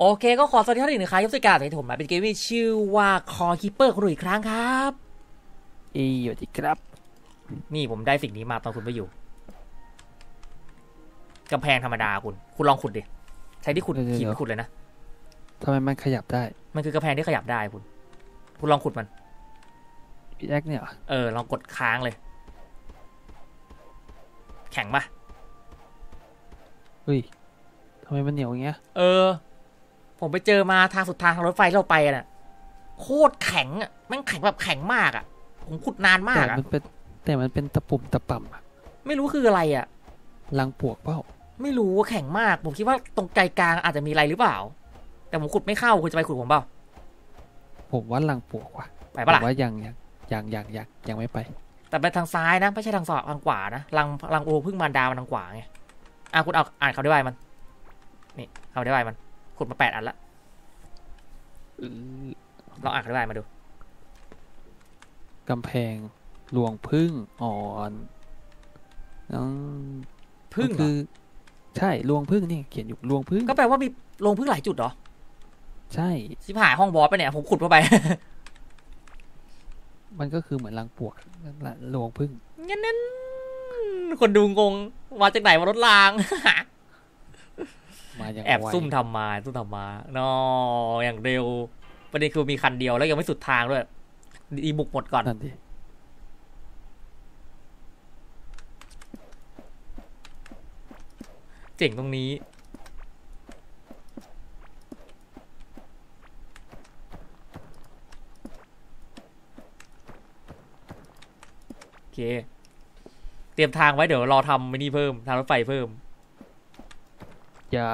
โอเคก็ขอสวัสดีท่านอีกหนึ่งครั้งยศกาศในผมมาเป็นเกมที่ชื่อว่า Core Keeper คุณหนุ่ยอีกครั้งครับ อีอยู่ดีครับ นี่ผมได้สิ่งนี้มาตอนคุณไปอยู่กำแพงธรรมดาคุณ คุณลองขุดดิ ใช้ที่ขุดหินขุดเลยนะ ทำไมมันขยับได้มันคือกำแพงที่ขยับได้คุณ คุณลองขุดมัน พี่แอคเนี่ยเหรอเออ ลองกดค้างเลย แข็งปะเฮ้ยทำไมมันเหนียวอย่างเงี้ยเออ ผมไปเจอมาทางสุดทางทางรถไฟที่เราไปอะน่ะ โคตรแข็งอะแม่งแข็งแบบแข็งมากอะ ผมขุดนานมาแต่กอะ มันเป็นแต่มันเป็นตะปุ่มตะป่ำอะไม่รู้คืออะไรอะรังปวกเปล่าไม่รู้ว่าแข็งมาก ผมคิดว่าตรงใจกลางอาจจะมีอะไรหรือเปล่า แต่ผมขุดไม่เข้าคุณจะไปขุดผมเปล่าผมว่ารังปวกว่ะไปผปะมล่ะว่ายังยังยังยังยังยังไม่ไป แต่ไปทางซ้ายนะ ไม่ใช่ทางสอทางขวานะรังรังโอพึ่งมารดามันทางขวาไงอะคุณเอาอ่านคำอธิบายมัน นี่คำอธิบายมัน ขุดมาแปดอันละเออลองอ่านคำอธิบายมาดูกำแพงรวงพึ่งอ่อนน้องพึ่งมันเหรคืออใช่รวงพึ่งนี่เขียนอยู่รวงพึ่งก็แปลว่ามีโรงพึ่งหลายจุดเหรอ ใช่ชิบหายห้องบอสไปเนี่ยผมขุดเข้าไป มันก็คือเหมือนรังปวกนั่นแหละรวงพึ่งงั้นนั้นคนดูงงมาจากไหนมารถรางมาอย่าง แอบไวซุ่มทำมาซุ่มทำมานออย่างเร็วประเด็นคือมีคันเดียวแล้วยังไม่สุดทางด้วยดีบุกหมดก่อนนั่นดิเจ๋งตรงนี้โอเค เตรียมทางไว้เดี๋ยวรอทำมินี่เพิ่มทางรถไฟเพิ่ม อย่า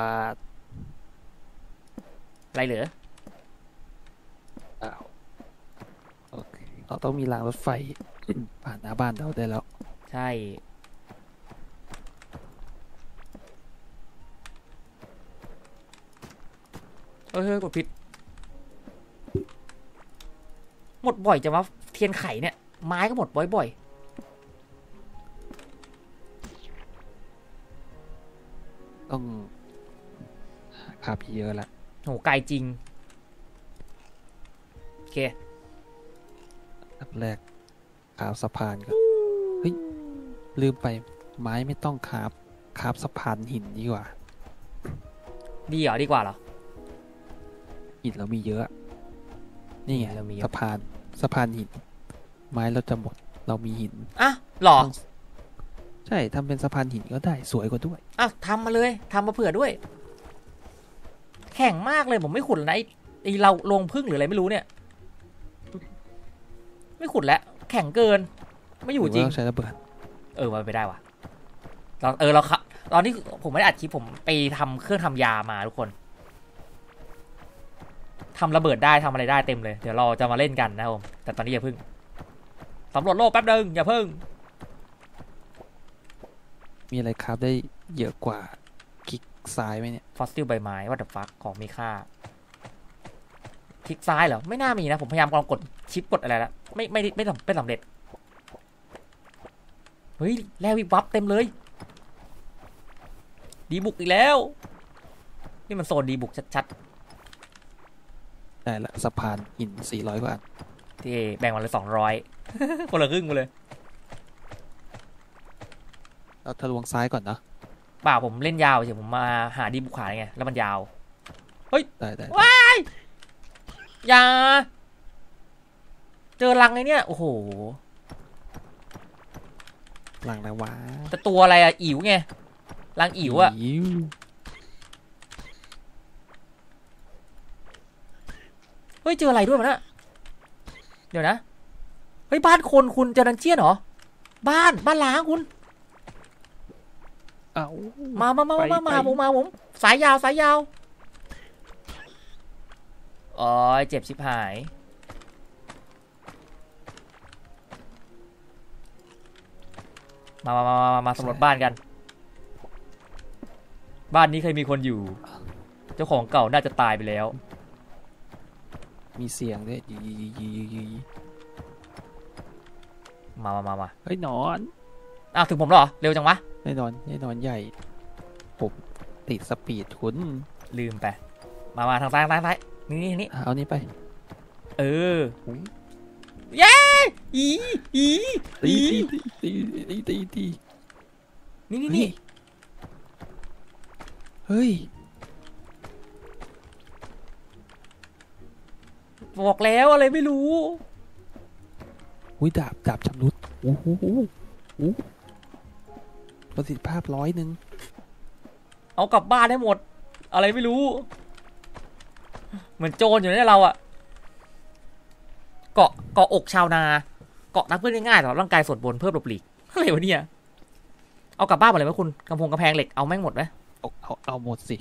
อะไรเหลืออ้าวโอเคเราต้องมีรางรถไฟ ผ่านหน้าบ้านเราได้แล้ว ใช่ เฮ้ยเฮ้ยกดผิด หมดบ่อยจังวะเทียนไขเนี่ย ไม้ก็หมดบ่อยต้อง ขับเยอะละๆโหไกลจริง โอเคอันแรกขาบสะพานก่อนเฮ้ย ลืมไปไม้ไม่ต้องคาบคาบสะพานหินดีกว่า ดีเหรอดีกว่าเหรอหินเรามีเยอะ นี่ไงเรามีเยอะสะพานสะพานหิน ไม้เราจะหมดเรามีหินอะเหรอต้องใช่ทำเป็นสะพานหินก็ได้สวยกว่าด้วยอะทำมาเลยทำมาเผื่อด้วย แข็งมากเลยผมไม่ขุดแล้วนะไอ้ไอ้เราลงพึ่งหรืออะไรไม่รู้เนี่ย ไม่ขุดแล้ว แข็งเกิน ไม่อยู่จริงหว่าเาใช้ระเบิดเออมันไปได้ว่ะเราเออเราครับตอนนี้ผมไม่ได้อัดคลิปผมไปทำเครื่องทำยามาทุกคนทำระเบิดได้ทำอะไรได้เต็มเลย เดี๋ยวเราจะมาเล่นกันนะครับผมแต่ตอนนี้อย่าเพึ่งสำรวจโลกแป๊บนึงอย่าเพึ่ง มีอะไรคาบได้เยอะกว่าคลิก ซ้ายไหมเนี่ย ฟอสซิลใบไม้วัตถุฟักของมีค่า คลิกซ้ายเหรอ ไม่น่ามีนะ ผมพยายามลองกดชิปกดอะไรแล้วไม่ไม่ไม่สำไม่สำเร็จ เฮ้ย แล้ววิบวับเต็มเลย ดีบุกอีกแล้ว นี่มันโซนดีบุกชัดได้ละสะพานหินสี่ร้อยกว่าอันๆที่แบ่งวันละสองร้อยคนละครึ่งมาเลย เราทะลวงซ้ายก่อนเนาะ เปล่าผมเล่นยาวเฉยผมมาหาดีบุกขายไงแล้วมันยาวได้ได้ว้ายอย่า เจอรังไอ้เนี่ย โอ้โหหลังแล้ววะแต่ตัวอะไรอะอิ๋วไงรังอิ๋วอะอิ๋วเฮ้ยเจออะไรด้วยมันอะเดี๋ยวนะ เฮ้ยบ้านคนคุณเจอดันเจียนเหรอ บ้านบ้านล้างคุณ เอ้ามามามาไปมามาไปผมมาผมสายยาวสายยาวอ๋อเจ็บชิบหาย มามามามามาสำรวจบ้านกัน บ้านนี้เคยมีคนอยู่ เจ้าของเก่าน่าจะตายไปแล้ว มีเสียงด้วยยียียียียีมามามามาเฮ้ยหนอน อ้าวถึงผมแล้วเหรอ เร็วจังวะไอ้หนอนไอ้หนอนใหญ่ ผมติดสปีดคุณลืมไป มามาทางซ้ายทางซ้ายนี่นี่นี่อะเอานี้ไป เออโอ้ยเย้อีอีตีอีตีตีตีตีตีนี่นี่เฮ้นี่ยเฮ้ยบอกแล้วอะไรไม่รู้อุ้ยดาบดาบชำรุดโอ้โหโอ้โห ประสิทธิภาพร้อยหนึ่งเอากลับบ้านให้หมด อะไรไม่รู้ เหมือนโจรอยู่เนี่ยเราอะเกาะเกาะอกชาวนา เกาะนักเพื่อนง่ายๆแต่ร่างกายส่วนบนเพิ่มหลบหลีกอะไรวะเนี่ยเอากลับบ้านหมดเลยไหมคุณกำพงกำแพงเหล็กเอาแม่งหมดไหมเอาเอาเอาหมดสิ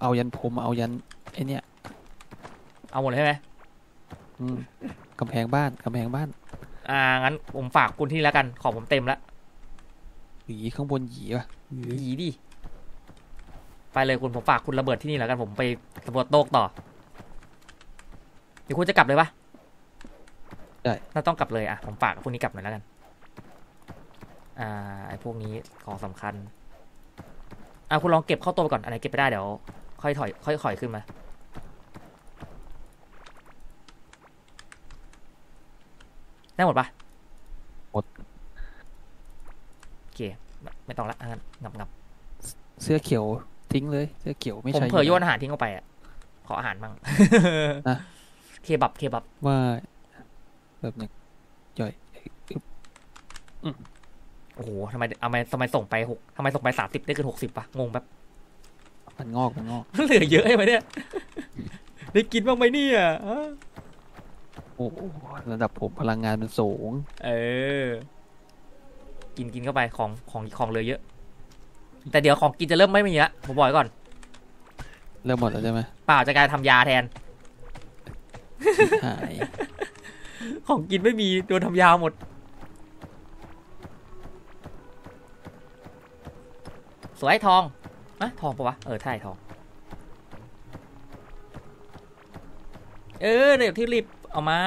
เอายันผมเอายันไอเนี้ยเอาหมดเลยใช่ไหมอืมกำแพงบ้านกำแพงบ้าน อ่างั้นผมฝากคุณที่นี่แล้วกันของผมเต็มแล้ว หยีข้างบนหยีป่ะหยีหยีดิไปเลยคุณผมฝากคุณระเบิดที่นี่แล้วกันผมไปสำรวจโต๊ะต่อเดี๋ยวคุณจะกลับเลยปะได้น่าต้องกลับเลยอะผมฝากพวกนี้กลับหน่อยแล้วกัน อ่าไอพวกนี้ของสำคัญอะคุณลองเก็บเข้าตัวไปก่อนอันไหนเก็บไปได้เดี๋ยวค่อยถอย ค่อยถอยขึ้นมาได้หมดปะ หมด โอ เคไม่ไม่ต้องละงั้นงับงับเสื้อเขียวทิ้งเลย เสื้อเขียวไม่ผมใช่เผยโยนแล้อาหารทิ้งเข้าไปอะขออาหารมั่งนะเคบับเคบับว่าแบบหนึงย่อยโอ้โหทำไมทำไมทำไมส่งไปหกทำไมส่งไปสามสิบได้เกินหกสิบปะงงแบบมันงอกมันงอกเหลือเยอะใช่ไหมเนี่ยได้กินบ้างไหมเนี่ยฮะโอ้โหระดับผมพลังงานมันสูง เออ กินกินเข้าไปของของของเหลือเยอะ แต่เดี๋ยวของกินจะเริ่มไม่มีละผมบอกไว้ก่อนเริ่มหมดแล้วใช่ไหมเปล่าจะกลายทำยาแทน หายของกินไม่มีโดนทำยาหมด สวยทองอะทองปะวะ เออใช่ทอง เออเดี๋ยวที่รีบเอามา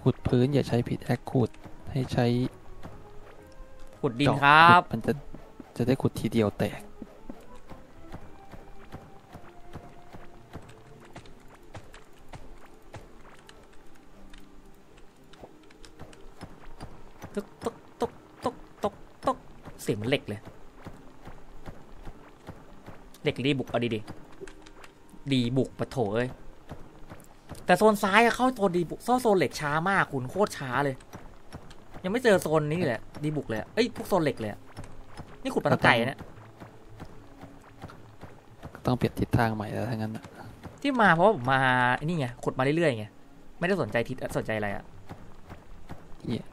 ขุดพื้นอย่าใช้ผิดแอคขุด ให้ใช้ขุดดินจอบครับขุดมันจะจะได้ขุดทีเดียวแตก ตุ๊กตุ๊กตุ๊กตุ๊กตุ๊กตุ๊กเสียงเหมันเหล็กเลย เหล็กรีบุกเอาดีดีดีบุกปะโถเอ้ยแต่โซนซ้ายอะเข้าโซนดีบุกเข้าโซนเหล็กช้ามากคุณโคตรช้าเลย ยังไม่เจอโซนนี้เลยอะดีบุกเลยอะเอ้ยพวกโซนเหล็กเลยอะนี่ขุดปลาตะไก่นะต้องเปลี่ยนทิศทางใหม่แล้วทั้งนั้นน่ะที่มาเพราะว่าผมมาไอ้นี่ไงขุดมาเรื่อยๆไงไม่ได้สนใจทิศสนใจอะไรอะเหี้ย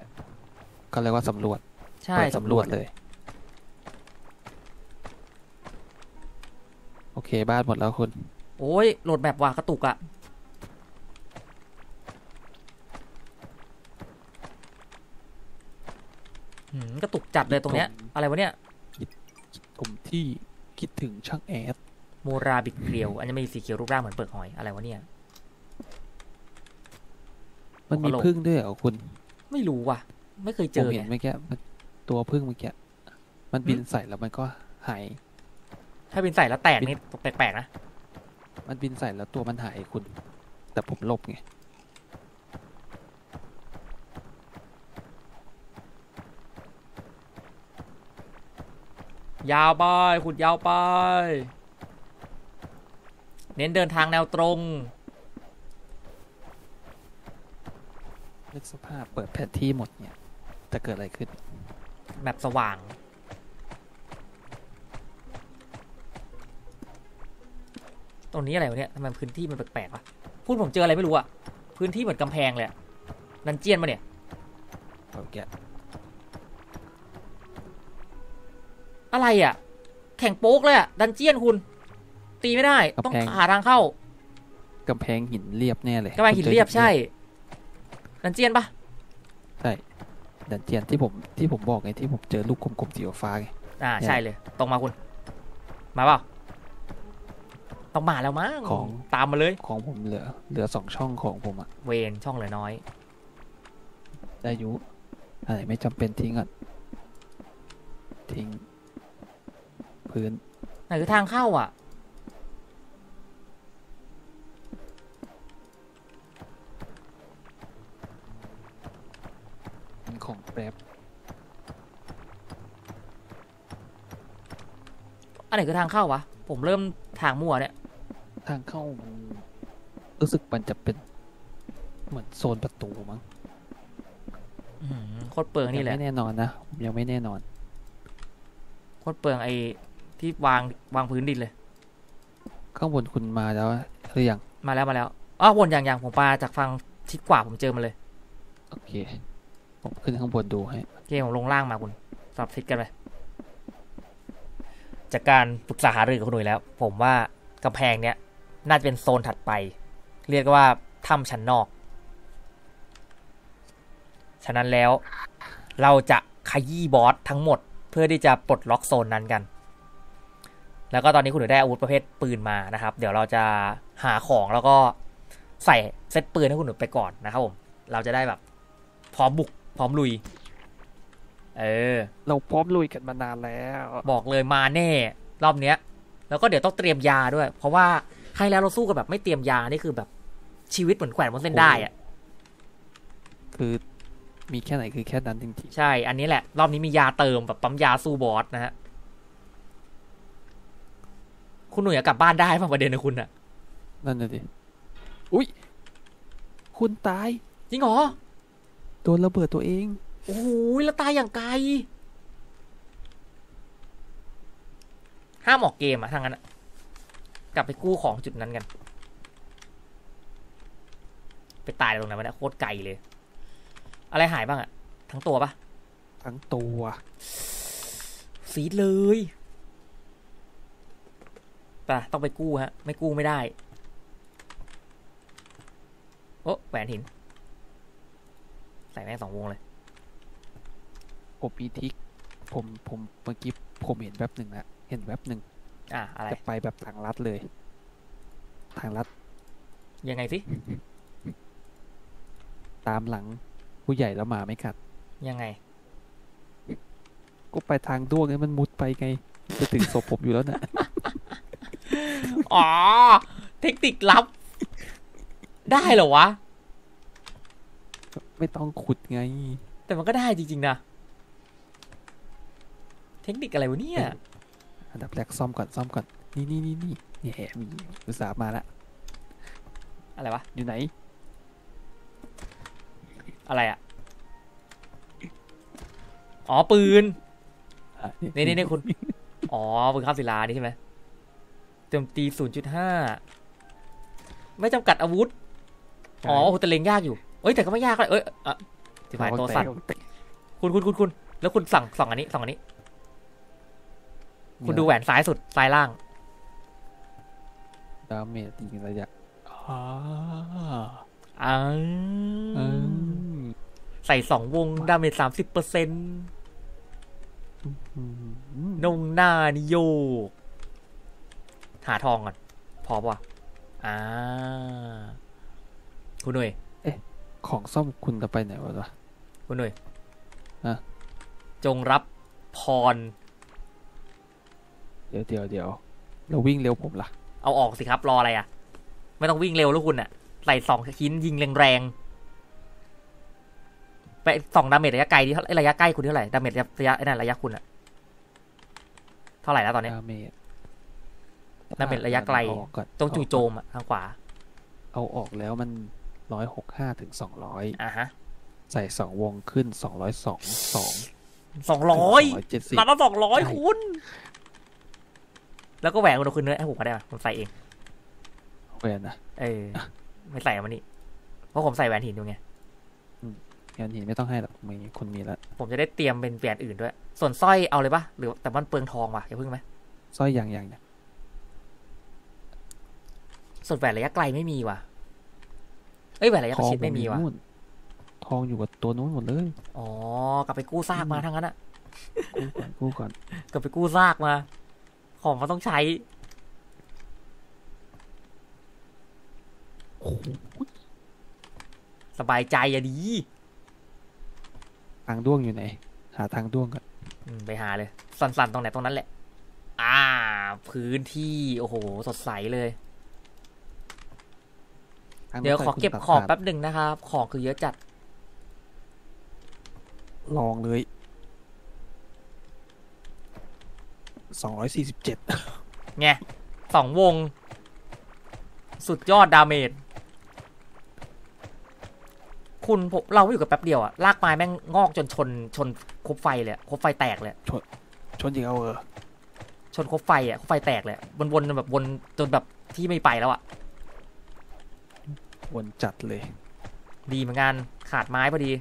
ก็เรียกว่าสำรวจใช่เปิดสำรวจเลย โอเคบ้านหมดแล้วคุณ โอ้ยโหลดแบบว่ากระตุกอะหืมกระตุก จัดเลยตรงเนี้ย อะไรวะเนี่ยผมที่คิดถึงช่างแอดโมราบิดเกลียว อันนี้มีสีเขียวรูปร่างเหมือนเปลือกหอยอะไรวะเนี่ย มันมีฮัลโหลพึ่งด้วยเหรอคุณ ไม่รู้ว่ะ ไม่เคยเจผมอเห็ไงนเมื่อกี้มันตัวพึ่งเมื่อกี้มันบินหืมใส่แล้วมันก็หาย ถ้าเป็นใส่แล้วแตกนี่แปลกๆนะ มันบินใส่แล้วตัวมันหายคุณ แต่ผมหลบไง ยาวไปขุดยาวไป เน้นเดินทางแนวตรงนึกสภาพเปิดแผนที่หมดเนี่ย จะเกิดอะไรขึ้นแบบสว่าง ตรงนี้อะไรวะเนี่ยทำไมพื้นที่มันแปลกๆวะพูดผมเจออะไรไม่รู้อะพื้นที่เหมือนกำแพงเลยอะดันเจียนมาเนี่ยโอเค อะไรอะแข่งโป๊กเลยอะดันเจียนคุณ ตีไม่ได้ ต้องหาทางเข้ากำแพงหินเรียบแน่เลยกำแพงหินเรียบใช่ ดันเจียนปะใช่ ดันเจียนที่ผมที่ผมบอกไงที่ผมเจอลูกกลมๆสีฟ้าไงอ่าใช่เลย ตรงมาคุณ มาเปล่าต้องมาแล้วมั้งของตามมาเลย ของผมเหลือ เหลือสองช่องของผมอะเวนช่องเหลือน้อยได้อยุอะไรไม่จำเป็นทิ้งอะทิ้ง พื้นไหนคือทางเข้าอะ ของแป๊บอันไหนคือทางเข้าวะ ผมเริ่มทางมั่วเนี่ยทางเข้ารู้สึกมันจะเป็นเหมือนโซนประตูมั้งโคตรเปลืองนี่แหละไม่แน่นอนนะยังไม่แน่นอน โคตรเปลืองไอ ที่วางวางพื้นดินเลย ข้างบนคุณมาแล้วหรือยังมาแล้วมาแล้วอ้าววนอย่างอย่างผมปาจากฟังทิศกว่าผมเจอมันเลย โอเค ผมขึ้นข้างบนดูให้โอเคผมลงล่างมาคุณสลับทิศกันไปจากการปรึกษาหารือกับคุณหนุ่ยแล้ว ผมว่ากำแพงเนี้ยน่าจะเป็นโซนถัดไป เรียกว่าถ้ำชั้นนอก ฉะนั้นแล้ว เราจะขยี้บอสทั้งหมด เพื่อที่จะปลดล็อกโซนนั้นกัน แล้วก็ตอนนี้คุณหนุ่ยได้อาวุธประเภทปืนมานะครับ เดี๋ยวเราจะหาของแล้วก็ใส่เซตปืนให้คุณหนุ่ยไปก่อนนะครับผม เราจะได้แบบพร้อมบุกพร้อมลุย เออ เราพร้อมลุยกันมานานแล้ว บอกเลยมาแน่ รอบเนี้ย แล้วก็เดี๋ยวต้องเตรียมยาด้วย เพราะว่าครั้งที่แล้วเราสู้กันแบบไม่เตรียมยา นี่คือแบบชีวิตเหมือนแขวนบนเส้นได้อะคือมีแค่ไหนคือแค่นั้นจริงใช่ อันนี้แหละ รอบนี้มียาเติมแบบปั๊มยาสู้บอสนะฮะ คุณหนุ่ยอะกลับบ้านได้ป่ะประเด็นนะคุณอะๆนั่นน่ะดิอุ้ยคุณตาย จริงเหรอโดนระเบิดตัวเอง โอ้ยแล้วตายอย่างไกล ห้ามออกเกมอะทางนั้นอะกลับไปกู้ของจุดนั้นกัน ไปตายตรงนั้นมันยโคตรไกลเลย อะไรหายบ้างอะทั้งตัวปะทั้งตัวซีดเลย ไปต้องไปกู้ฮะ ไม่กู้ไม่ได้ โอ้แหวนหิน ใส่แม่งสองวงเลย ผมมีทริก ผมผมเมื่อกี้ผมเห็นแวบหนึ่งแล้วเห็นแวบหนึ่งอะอะไร จะไปแบบทางลัดเลย ทางลัด ยังไงสิ ตามหลังผู้ใหญ่แล้วหมาไม่กัด ยังไง ก็ไปทางด้วงนี่มันมุดไปไง จะถึงศพผมอยู่แล้วนะ อ๋อ เทคนิคลับ ได้เหรอวะ ไม่ต้องขุดไง แต่มันก็ได้จริงๆนะ เทคนิคอะไรวะเนี่ย อันดับแรกซ่อมก่อนซ่อมก่อน นี่นี่นี่นี่แหมมีอุตสาห์มาละ อะไรวะ อยู่ไหน อะไรอะ อ๋อปืนอะนี่นี่นี่คุณ อ๋อปืนข้ามศิลานี่ใช่ไหม โจมตี 0.5 ไม่จำกัดอาวุธ อ๋อโอ้โหแต่เล็งยากอยู่ เอ้ยแต่ก็ไม่ยากเลยเอ้ยอะสิบหายตัวสั่นเตะคุณคุณคุณคุณแล้วคุณสั่งส่องอันนี้ส่องอันนี้ คุณดูแหวนซ้ายสุดซ้ายล่าง ดาเมจยิงระยะอ๋ออ่าอืมใส่สองวง ดาเมจสามสิบเปอร์เซ็นต์อืมนงหน้านิโยก หาทองก่อน พอปะวะอ่า คุณหนุ่ยของซ่อมคุณจะไปไหนวะวะคุณหนุ่ยฮะจงรับพร เดี๋ยวเดี๋ยวเดี๋ยวเราวิ่งเร็วผมล่ะ เอาออกสิครับรออะไรอะ ไม่ต้องวิ่งเร็วแล้วคุณอะ ใส่สองชิ้นยิงแรงๆ ไปสอง damage ระยะไกลที่เท่าไอ้ระยะใกล้คุณเท่าไหร่ damage ระยะไอ้นั่นระยะคุณอะ เท่าไหร่แล้วตอนนี้ damage damage ระยะไกลเอาออกก่อนตรงจู่โจมอะทางขวา เอาออกแล้วมันร้อยหกห้าถึงสองร้อยอะฮะ ใส่สองวงขึ้นสองร้อยสองสองสองร้อยเจ็ดสิบนัดละสองร้อยใช่คุณ แล้วก็แหวนคุณเอาคืนเนื้อให้ผมก็ได้ไหมผมใส่เองแหวนนะเออ ไม่ใส่เอามานี่เพราะผมใส่แหวนหินอยู่ไงงานหินไม่ต้องให้หรอกมีคนมีแล้วผมจะได้เตรียมเป็นแหวนอื่นด้วย ส่วนสร้อยเอาเลยปะหรือแต่มันเปลืองทองว่ะอย่าพึ่งไหมสร้อยอย่างอย่างเนี่ย ส่วนแหวนระยะไกลไม่มีว่ะเอ้ยแหวนระยะประชิดไม่มีว่ะนู่นทองอยู่กับตัวนู้นหมดเลย อ๋อ กลับไปกู้ซากมาทั้งนั้นอะกู้ก่อนกู้ก่อนกลับไปกู้ซากมา ของมันต้องใช้โอ้โหสบายใจอะดี ทางด้วงอยู่ไหน หาทางด้วงก่อนอืมไปหาเลย สั่นๆตรงไหนตรงนั้นแหละ อ่า พื้นที่ โอ้โห สดใสเลยทาง เดี๋ยวรถไฟขอเก็บคุณตัดของขาดแป๊บหนึ่งนะครับ ของคือเยอะจัด ลองเลยสองร้อยสี่สิบเจ็ดไงสองวง สุดยอดดาเมจคุณผมเราอยู่กับแป๊บเดียวอะลากไม้แม่งงอกจนชนชนคบไฟเลยอะคบไฟแตกเลยอะชนยิงเอาเออชนคบไฟอะคบไฟแตกเลยอะวนๆจนแบบวนจนแบบที่ไม่ไปแล้วอะ วนจัดเลย ดีเหมือนกันขาดไม้พอดี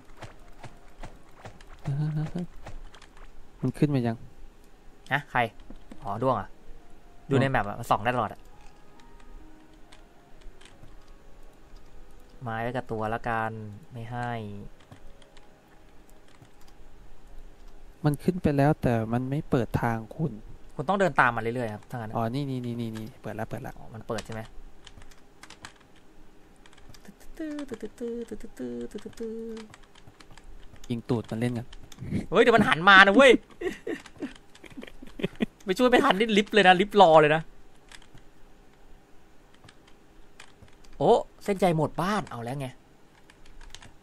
มันขึ้นมายังฮะใคร อ๋อด้วงอะดูในแมปอะมันส่องได้ตลอดอะไม้ไว้กับตัวละกันไม่ให้ มันขึ้นไปแล้วแต่มันไม่เปิดทางคุณ คุณต้องเดินตามมันเรื่อยๆครับถ้างั้นอะอ๋อนี่นี่นี่นี่นี่เปิดแล้วเปิดแล้วอ๋อมันเปิดใช่ไหม ยิงตูดมันเล่นกันเฮ้ยเดี๋ยวมันหันมานะเว้ยไปช่วยไม่ทันนี่ลิฟต์เลยนะลิฟต์รอเลยนะ โอ้เส้นใจหมดบ้านเอาแล้วไง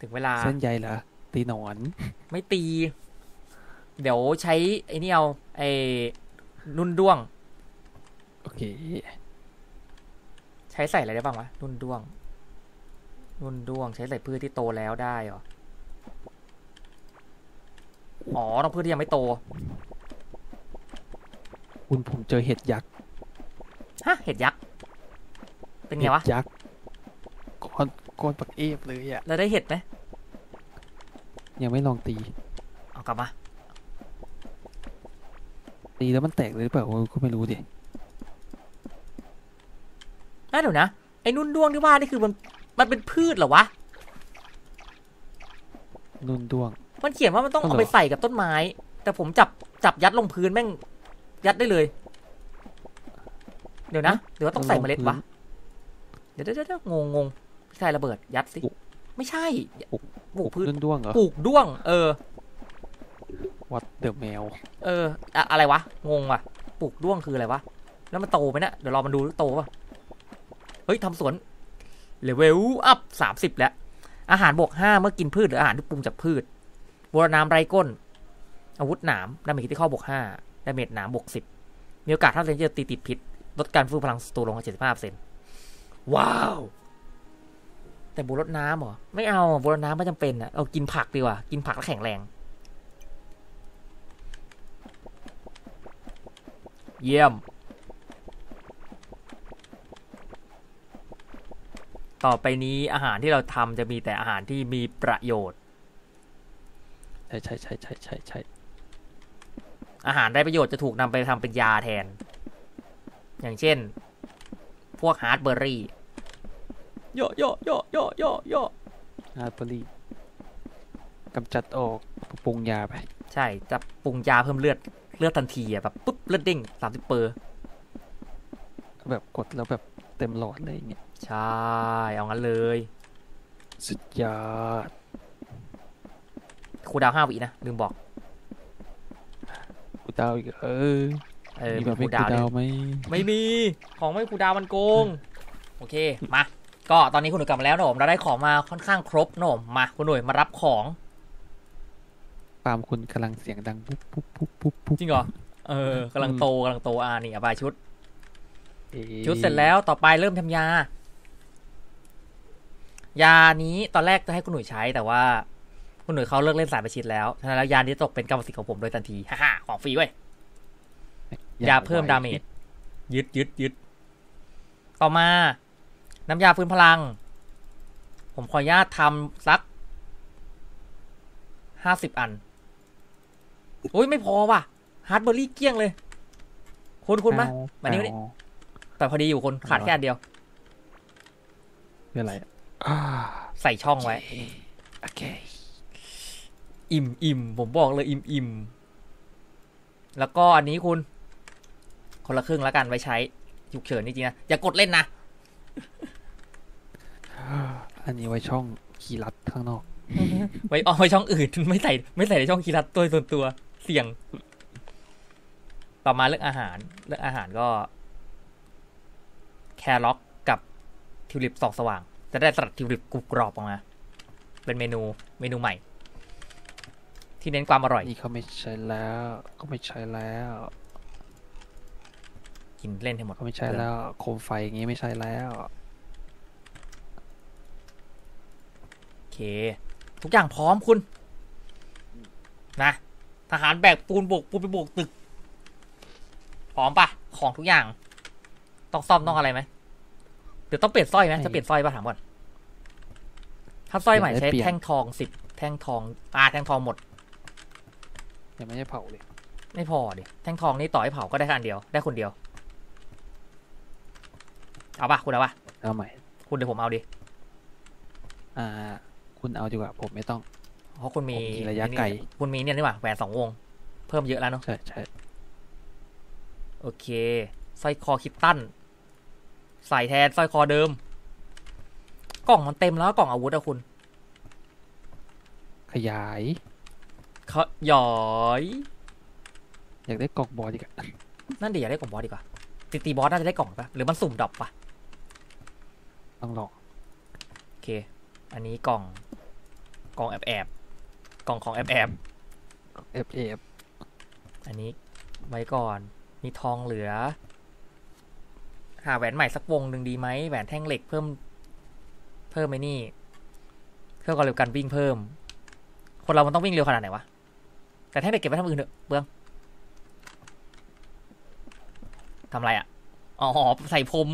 ถึงเวลาเส้นใยเหรอตีหนอน ไม่ตี เดี๋ยวใช้ไอ้นี่เอาไอ้นุ่นด้วง โอเค ใช้ใส่อะไรได้บ้างวะนุ่นด้วง นุ่นด้วงใช้ใส่พืชที่โตแล้วได้เหรอ อ๋อ ต้องพืชที่ยังไม่โต คุณผมเจอเห็ดยักษ์ ฮะ เห็ดยักษ์ เป็นไงเห็ดวะยักษ์ก้อนก้อนปักเอฟเลยอะแล้วได้เห็ดไหม ยังไม่ลองตี เอากลับมา ตีแล้วมันแตกเลยหรือเปล่าก็ไม่รู้ดิน่าเดี๋ยวนะ ไอ้นุ่นด้วงที่ว่านี่คือมัน มันเป็นพืชเหรอวะนุ่นด้วง มันเขียนว่ามันต้องอ๋อเอาเหรอไปใส่กับต้นไม้ แต่ผมจับจับยัดลงพื้นแม่ง ยัดได้เลย เดี๋ยวนะเดี๋ยวว่าต้องใส่เมล็ดวะเดี๋ยวเดี๋ยวเดี๋ยวงงงงไม่ใช่ระเบิดยัดสิ ไม่ใช่ปลูกปลูกพืชนุ่นด้วงเหรอปลูกด้วง เออวัดเดอะแมว เอออะอะไรวะ งงว่ะ ปลูกด้วงคืออะไรวะ แล้วมันโตไหมเนะเดี๋ยวรอมันดูโตป่ะ เฮ้ยทำสวน เลเวลอัพสามสิบแล้ว อาหารบวกห้าเมื่อกินพืชหรืออาหารที่ปรุงจากพืชบัวน้ำไรก้น อาวุธหนามดาเมจที่ข้าบวกห้าดาเมจหนามบวกสิบมีโอกาสถ้าเลนจะตีติดพิษลดการฟื้นพลังศัตรูลงเจ็ดสิบห้าเปอร์เซ็นต์ว้าว แต่บัวรดน้ำเหรอ ไม่เอาบัวรดน้ำไม่จำเป็นอะเอากินผักดีกว่า กินผักแล้วแข็งแรง เยี่ยม ต่อไปนี้อาหารที่เราทำจะมีแต่อาหารที่มีประโยชน์ ใช่ใช่ใช่ใช่ใช่ใช่อาหารได้ประโยชน์จะถูกนำไปทำเป็นยาแทน อย่างเช่น พวก Heart Berry โยโยโยโยโยโย Heart Berry กำจัดออกปรุงยาไป ใช่จะปรุงยาเพิ่มเลือดเลือดทันทีอะแบบปุ๊บเลือดเด้งสามสิบเปอร์แบบกดแล้วแบบเต็มหลอดเลยอย่างเงี้ย ใช่ เอางั้นเลย สุดยอดครูดาวห้าวินะ ลืมบอกกูดาวอีกเออเออมีแบบคไม่รูกูดาวดาเนี่วยไหมไม่มี ของไม่ครูดาวมันโกง โอเค มา ก็ตอนนี้คุณหนุ่ยกลับมาแล้วนะผมเราได้ของมาค่อนข้างครบนะผมมาคุณหนุ่ยมารับของปาล์มคุณกำลังเสียงดังปุ๊บปุ๊บปุ๊บปุ๊บปุ๊บจริงเหรอ เออกำลังโตกำลังโตอ่านี่อบายชุดเอ๊ะชุดเสร็จแล้วต่อไปเริ่มทำยา ยานี้ตอนแรกจะให้คุณหนุ่ยใช้แต่ว่าคุณหนุ่ยเขาเลิกเล่นสายประชิดแล้วฉะนั้นแล้วยานี้ตกเป็นกรรมสิทธิ์ของผมโดยทันทีฮ่าฮ่าของฟรีเว้ยยาเพิ่ม damage ยึดยึดยึดต่อมา น้ำยาฟื้นพลัง ผมขออนุญาตทำสักห้าสิบอันโอ้ยไม่พอว่ะ Heart Berry เกลี้ยงเลย คุณคุณมาเอมานี่มานี่เอแต่พอดีอยู่คนขาดแค่อันเดียวคืออะไรอ่า ใส่ช่องไว้โอเคอิ่มอิ่มผมบอกเลยอิ่มอิ่มแล้วก็อันนี้คุณ คนละครึ่งแล้วกันไว้ใช้ฉุกเฉินจริงๆนะ อย่ากดเล่นนะ อันนี้ไว้ช่องคีย์ลัดข้างนอก ไว้เอาไว้ช่องอื่นไม่ใส่ ไม่ใส่ในช่องคีรัตตัวส่วนตัว เสี่ยง ต่อมาเรื่องอาหาร เรื่องอาหารก็ แครอทกับทิวลิปสองสว่าง จะได้สลัดทิวลิปกรุบกรอบออกมา เป็นเมนูเมนูใหม่ทิที่เน้นความอร่อย นี่เขาไม่ใช้แล้วก็ไม่ใช้แล้วกินเล่นให้หมดก็ไม่ใช้แล้วโคมไฟอย่างงี้ไม่ใช้แล้วโอเค ทุกอย่างพร้อมคุณ นะทหารแบกปูนโบกปูนไปโบกตึกพร้อมปะของทุกอย่าง ต้องซ่อมต้องอะไรไหม เดี๋ยวต้องเปลี่ยนสร้อยไหมไม่จะเปลี่ยนสร้อยปะถามก่อนถ้าสร้อยใหม่เปลี่ยนได้ใช้เปลี่ยนแท่งทองสิบแท่งทองอ่าแท่งทองหมดยังไม่ได้เผาเลย ไม่พอดิแท่งทองนี่ต่อให้เผาก็ได้แค่อันเดียวได้คนเดียว เอาปะคุณเอาปะเอาใหม่ คุณเดี๋ยวผมเอาดิอ่า คุณเอาดีกว่าผมไม่ต้องเพราะคุณมีผมมีระยะไกลคุณมีเนี่ยนี่หว่าแหวนสองวง เพิ่มเยอะแล้วเนาะใช่ใช่โอเคสร้อยคอคิปตัน ใส่แทนสร้อยคอเดิม กล่องมันเต็มแล้วกล่องอาวุธอะคุณ ขยายขยอยอยากได้กล่องบอสดีกว่านั่นดีอยากได้กล่องบอสดีกว่าตีตีบอสน่าจะได้กล่องปะหรือมันสุ่ม drop ปะต้องลองโอเค อันนี้กล่อง กล่องแอบแอบกล่องของแอบแอบเอฟเอฟอันนี้ไว้ก่อน มีทองเหลือ หาแหวนใหม่สักวงหนึ่งดีไหมแหวนแท่งเหล็กเพิ่ม เพิ่มไหมนี่เพิ่มความเร็วการวิ่งเพิ่ม คนเรามันต้องวิ่งเร็วขนาดไหนวะแต่แท่งเหล็กเก็บไว้ทำอื่นเถอะเบืองทำอะไรอะอ๋อใส่พรม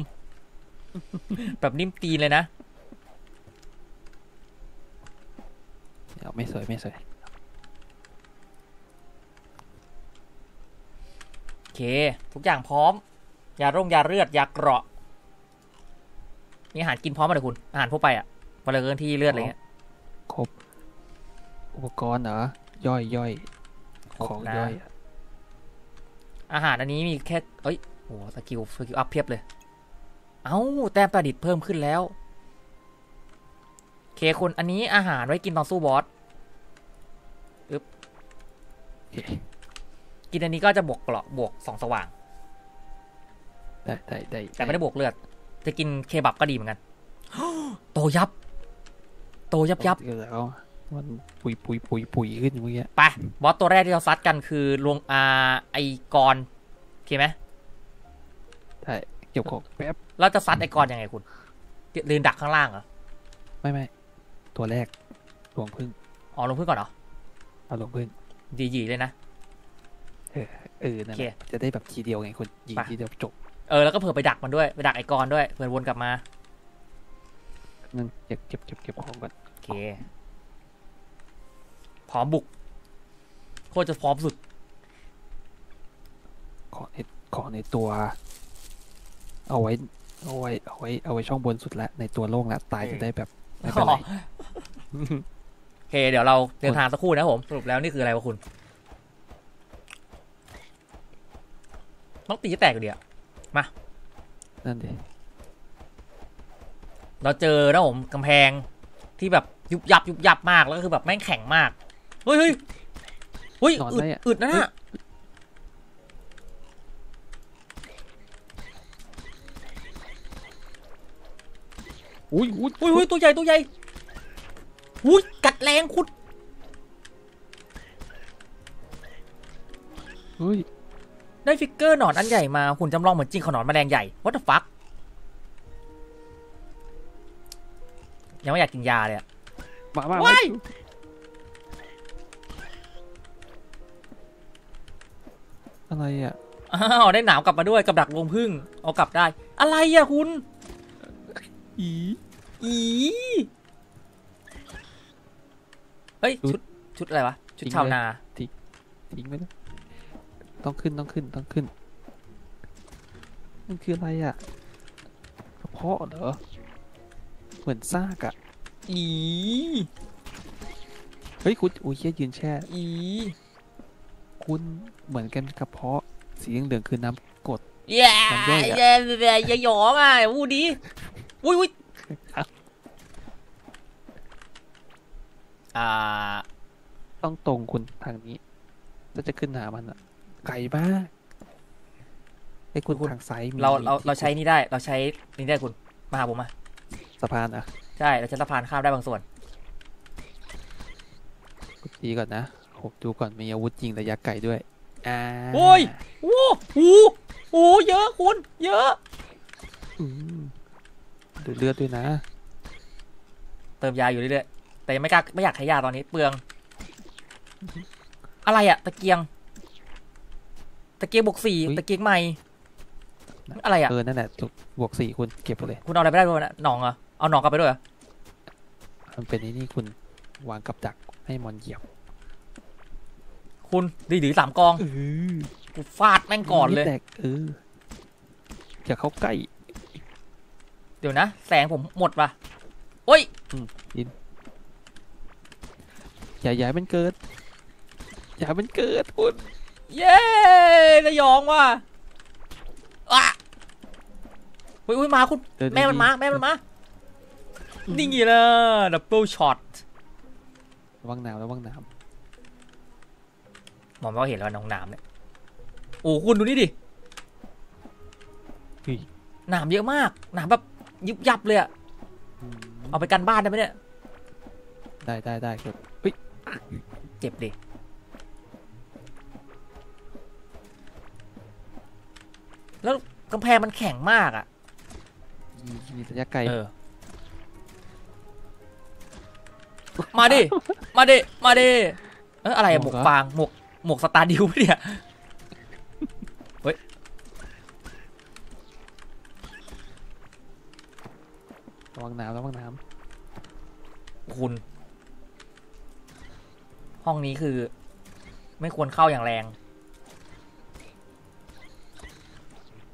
แบบนิ่มตีนเลยนะเดี๋ยวไม่สวยไม่สวยโอเค ทุกอย่างพร้อม ยาร่งยาเลือดยาเกราะมีอาหารกินพร้อมมาเลยคุณ อาหารทั่วไปอะวันละเกินที่เลือดอะไรเงี้ยครบ อุปกรณ์เหรอย่อยย่อยครบของนะย่อยอะอาหารอันนี้มีแค่เอ้ยโอ้ skill skill up เพียบเลย เอ้าแต้มประดิษฐ์เพิ่มขึ้นแล้วโอเคคุณอันนี้อาหารไว้กินตอนสู้บอสโอเคกินอันนี้ก็จะบวกเกราะบวกสองสว่าง ได้ได้ได้แต่ไม่ได้บวกเลือด จะกินเคบับก็ดีเหมือนกัน โตยับ โตยับยับเดี๋ยวแล้วมันปุยปุยปุยปุยขึ้นเมื่อกี้ไปบอสตัวแรกที่เราซัดกันคือลวงอาไอกรโอเคไหมได้เก็บของแป๊บเราจะซัดไอกรยังไงคุณลืนดักข้างล่างเหรอไม่ไม่ตัวแรกหลวงพึ่งอ๋อลงพื้นก่อนเหรอเอาหลวงพึ่งดีๆเลยนะเออนั่นแหโอเคละจะได้แบบทีเดียวไงคุณยิงไปทีเดียวจบ เออแล้วก็เผื่อไปดักมันด้วยไปดักไอกรด้วยเผื่อวนกลับมานั่นเก็บเก็บเก็บเก็บของก่อนโอเคพร้อมบุกโคตรจะพร้อมสุดของในของในตัว เอาไว้ เอาไว้ เอาไว้ เอาไว้ช่องบนสุดละในตัวโล่งละตายจะได้แบบไม่เป็นไรโอเค เดี๋ยวเราเดินทางสักครู่นะผมสรุปแล้วนี่คืออะไรวะคุณ ต้องตีให้แตกอยู่ดี อะนั่นดิเราเจอนะผมกำแพงที่แบบยุบยับยุบยับมากแล้วก็คือแบบแม่งแข็งมากเฮ้ยเฮ้ยเฮ้ยนอนอึดได้อะอึดนะน่ะอุ้ยอุ้ยอุ้ยอุ้ยตัวใหญ่ตัวใหญ่อุ้ยกัดแรงคุณเฮ้ย ได้ฟิกเกอร์หนอนอันใหญ่มาหุ่นจำลองเหมือนจริงของหนอนแมลงใหญ่ what the fuck ยังไม่อยากกินยาเลยอะมามาว้ายอะไรอะอ้าวได้หนาวกลับมาด้วยกับดักลงพึ่งเอากลับได้ อะไรอะคุณอีอีเฮ้ยชุดชุดอะไรวะชุดชาวนาทิ้งไปเลย ต้องขึ้นต้องขึ้นต้องขึ้นมันคืออะไรอะกระเพาะเหรอ เหมือนซากอะ อีเฮ้ยคุณอุ้ยเหี้ยยืนแช่ อีคุณเหมือนกันกระเพาะสีเหลืองๆคือน้ำกรดแย่มันย่อยอะแย่แย่อย่าหยองอะพูดดีอุ้ยอุ้ยอ่า ต้องตรงคุณทางนี้ถ้าจะขึ้นหามันอะ ไกลมากไอ้คุณคุณทางซ้ายมีเราเราที่เราใช้นี่ได้เราใช้นี่ได้คุณมาหาผมมาสะพานอะใช่เราใช้สะพานข้ามได้บางส่วนกดตีก่อนนะโหผมดูก่อนมีอาวุธยิงระยะไกลด้วยอ่าโอ้ยโอ้โหโอ้โหเยอะคุณเยอะ อืมดูเลือดด้วยนะ เติมยาอยู่เรื่อยๆแต่ยังไม่กล้าไม่อยากใช้ยาตอนนี้เปลือง อะไรอะตะเกียง ตะเกียงบวกสี่อุ๊ยตะเกียงใหม่ อะไรอะเออ นั่นแหละจุดบวกสี่คุณเก็บไปเลย คุณเอาอะไรไปได้ด้วยนะหนองเหรอ เอาหนองกลับไปด้วยเหรอ มันเป็นไอ้นี่คุณวางกับดักให้มอนเหยียบ คุณดีดีสามกองเออกูฟาดแม่งก่อนเลยแตกเอออย่าเข้าใกล้ เดี๋ยวนะ แสงผมหมดป่ะโอ้ยอย่าย้ายมันเกิด อย่าให้มันเกิดคุณ เย้ระยองว่ะอะอุ้ยอุ้ยมาคุณเดิแม่มันดีๆมาแม่มันมานี่ไงล่ะดับเบิลช็อตระวังน้ำระวังน้หมอมก็เห็นแล้วน้องน้ำเนี่ยโอ้คุณดูนี่ดิำเฮ้ยหนามเยอะมากหนามแบบยุบยับเลยอะอืมเอาไปกันบ้านได้ไหมเนี่ยได้ได้ได้ครับเฮ้ยเจ็บดิ แล้วกำแพงมันแข็งมากอะมีมีระยะไกลเออ มาดิ มาดิ มาดิ เอออะไรอะหมวกฟาง หมวก หมวก Stardew ปะเนี่ยระวังน้ำระวังน้ำคุณ ห้องนี้คือ ไม่ควรเข้าอย่างแรง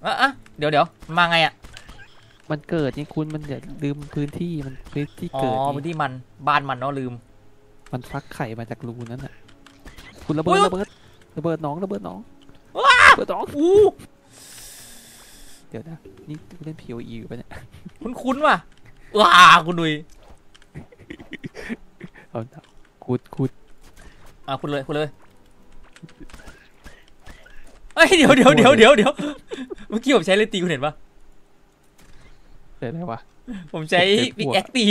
อะอะเดี๋ยวเดี๋ยวมันมาไงอะำมันเกิดนี่คุณมันอย่าลืมพื้นที่มันพื้นที่อ๋อเกิดพื้นนี่ที่มันบ้านมันเนาะลืม มันฟักไข่มาจากรูนั้นน่ะ คุณระเบิอุ๊ดยระเบิดระเบิดน้องระเบิดน้องว้าระเบิดน้องอู้เดี๋ยวนะนี่เล่น POE อยู่ปะเนี่ยคุ้นคุ้นๆว่ะว้าคุณดุยเอานะคุดคุดอะคุณเลยคุณเลย เอ้ยเดี๋ยวเดี๋ยวเดี๋ยวเดี๋ยวเดี๋ยวเมื่อกี้ผมใช้เลนตีคุณเห็นปะเลยอะไรวะผมใช้เจ็บพิกหัวแอคตี